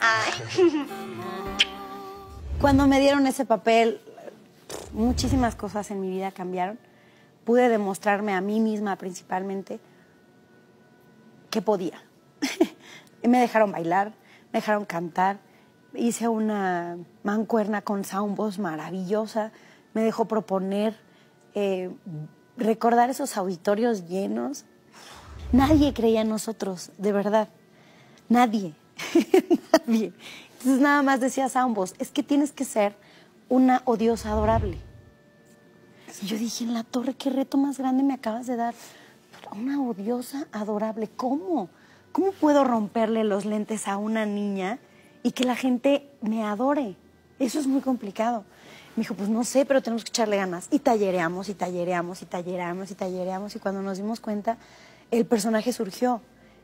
Cuando me dieron ese papel, muchísimas cosas en mi vida cambiaron. Pude demostrarme a mí misma principalmente que podía. me dejaron bailar, me dejaron cantar, hice una mancuerna con soundbox maravillosa, me dejó proponer, eh, recordar esos auditorios llenos. Nadie creía en nosotros, de verdad. Nadie. Nadie. Entonces nada más decías a ambos, es que tienes que ser una odiosa adorable. Y yo dije, en la torre, qué reto más grande me acabas de dar. Una odiosa adorable, ¿cómo? ¿Cómo puedo romperle los lentes a una niña y que la gente me adore? Eso es muy complicado. Me dijo, pues no sé, pero tenemos que echarle ganas. Y tallereamos, y tallereamos, y tallereamos, y tallereamos. Y cuando nos dimos cuenta, el personaje surgió.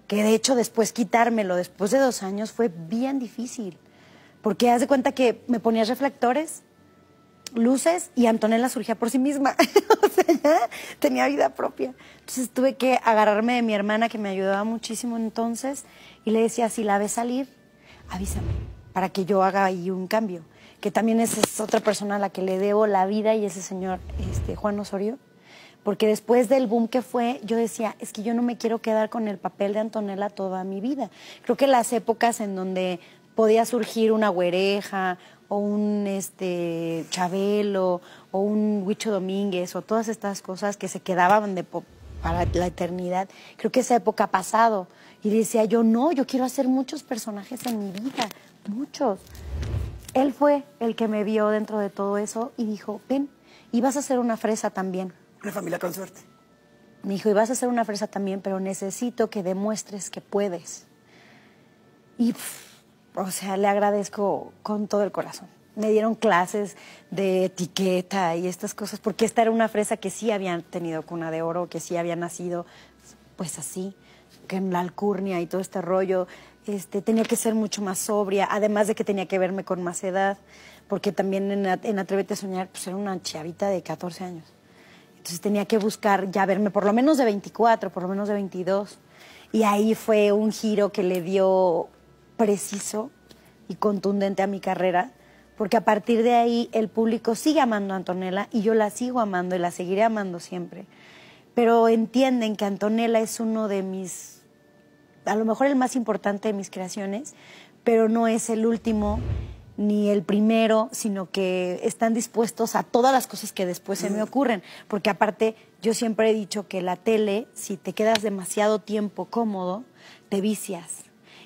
Que de hecho después quitármelo, después de dos años, fue bien difícil. Porque haz de cuenta que me ponía reflectores, luces y Antonella surgía por sí misma. o sea, tenía vida propia. Entonces tuve que agarrarme de mi hermana que me ayudaba muchísimo entonces y le decía, si la ves salir, avísame para que yo haga ahí un cambio. Que también esa es otra persona a la que le debo la vida y ese señor este, Juan Osorio. Porque después del boom que fue, yo decía, es que yo no me quiero quedar con el papel de Antonella toda mi vida. Creo que las épocas en donde podía surgir una güereja o un este Chabelo o un Huicho Domínguez o todas estas cosas que se quedaban de, para la eternidad. Creo que esa época ha pasado. Y decía yo, no, yo quiero hacer muchos personajes en mi vida, muchos. Él fue el que me vio dentro de todo eso y dijo, ven, y vas a ser una fresa también. Una familia con suerte. Me dijo, y vas a ser una fresa también, pero necesito que demuestres que puedes. Y o sea, le agradezco con todo el corazón. Me dieron clases de etiqueta y estas cosas, porque esta era una fresa que sí habían tenido cuna de oro, que sí había nacido, pues así, que en la alcurnia y todo este rollo. Este, tenía que ser mucho más sobria, además de que tenía que verme con más edad, porque también en, en Atrévete a Soñar, pues era una chavita de 14 años. Entonces tenía que buscar ya verme por lo menos de 24, por lo menos de 22. Y ahí fue un giro que le dio preciso y contundente a mi carrera, porque a partir de ahí el público sigue amando a Antonella y yo la sigo amando y la seguiré amando siempre. Pero entienden que Antonella es uno de mis, a lo mejor el más importante de mis creaciones, pero no es el último ni el primero, sino que están dispuestos a todas las cosas que después se me ocurren. Porque aparte, yo siempre he dicho que la tele, si te quedas demasiado tiempo cómodo, te vicias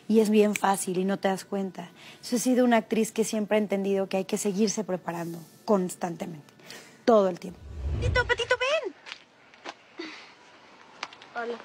y es bien fácil y no te das cuenta. Yo he sido una actriz que siempre ha entendido que hay que seguirse preparando constantemente, todo el tiempo. Petito, Petito, ven. Hola.